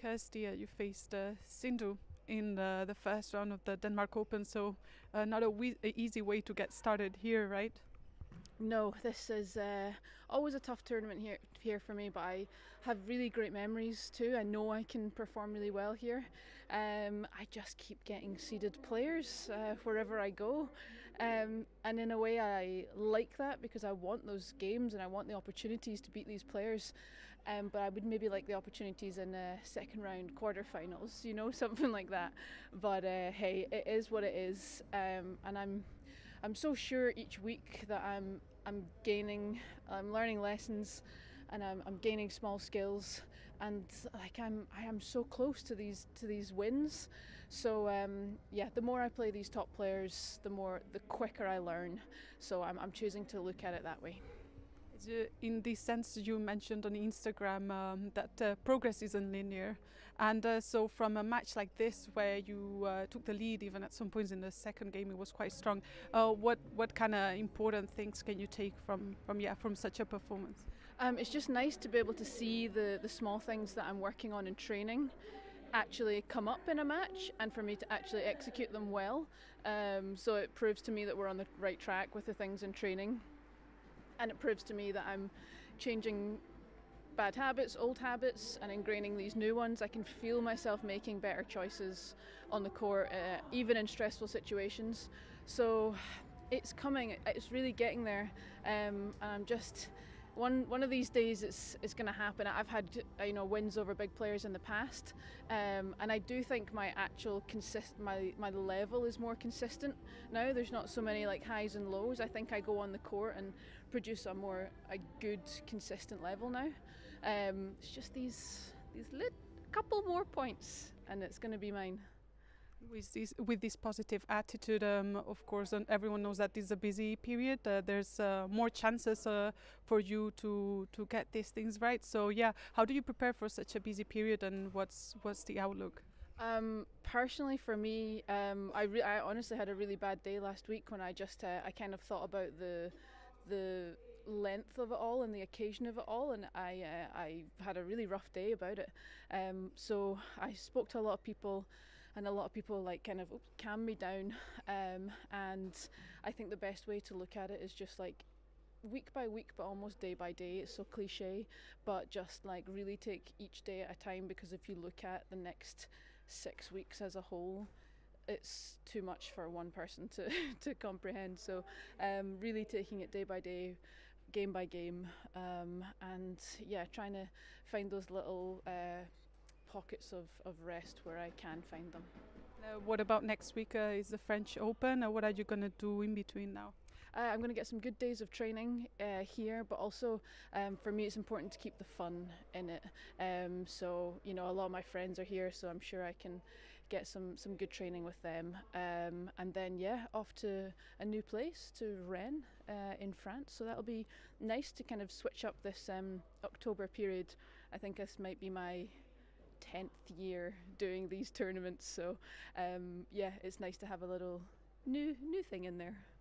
Kirsty, you faced uh, Sindhu in uh, the first round of the Denmark Open, so uh, not a easy way to get started here, right? No, this is uh, always a tough tournament here here for me, but I have really great memories too. I know I can perform really well here. Um, I just keep getting seeded players uh, wherever I go, um, and in a way I like that because I want those games and I want the opportunities to beat these players. Um, but I would maybe like the opportunities in uh, second round quarterfinals, you know, something like that. But uh, hey, it is what it is, um, and I'm I'm so sure each week that I'm I'm gaining, I'm learning lessons, and I'm, I'm gaining small skills, and like I'm I am so close to these to these wins. So um, yeah, the more I play these top players, the more the quicker I learn. So I'm I'm choosing to look at it that way. In this sense, you mentioned on Instagram um, that uh, progress isn't linear, and uh, so from a match like this, where you uh, took the lead, even at some points in the second game, it was quite strong. Uh, what what kind of important things can you take from from yeah from such a performance? Um, it's just nice to be able to see the the small things that I'm working on in training actually come up in a match and for me to actually execute them well. Um, so it proves to me that we're on the right track with the things in training and it proves to me that I'm changing bad habits, old habits, and ingraining these new ones. I can feel myself making better choices on the court, uh, even in stressful situations. So it's coming, it's really getting there, um, and I'm just one one of these days it's it's going to happen. I've had you know wins over big players in the past, um, and I do think my actual consist my my level is more consistent now. There's not so many like highs and lows. I think I go on the court and produce a more a good consistent level now. Um, it's just these these lit couple more points, and it's going to be mine with this with this positive attitude um, of course and everyone knows that this is a busy period uh, there's uh, more chances uh, for you to to get these things right so yeah how do you prepare for such a busy period and what's what's the outlook um, personally, for me, um, I, I honestly had a really bad day last week when I just uh, I kind of thought about the the length of it all and the occasion of it all, and I uh, I had a really rough day about it. Um, so I spoke to a lot of people, and a lot of people like kind of oops, calm me down. Um, and I think the best way to look at it is just like week by week but almost day by day it's so cliche but just like really take each day at a time because if you look at the next six weeks as a whole it's too much for one person to, to comprehend. So, um, really taking it day by day, game by game, um, and yeah, trying to find those little uh, pockets of, of rest where I can find them. Uh, what about next week? Uh, is the French Open, or what are you going to do in between now? Uh, I'm going to get some good days of training uh, here, but also um, for me, it's important to keep the fun in it. Um, so you know, a lot of my friends are here, so I'm sure I can get some some good training with them. Um, and then yeah, off to a new place to Rennes uh, in France. So that'll be nice to kind of switch up this um, October period. I think this might be my 10th year doing these tournaments so um, yeah it's nice to have a little new new thing in there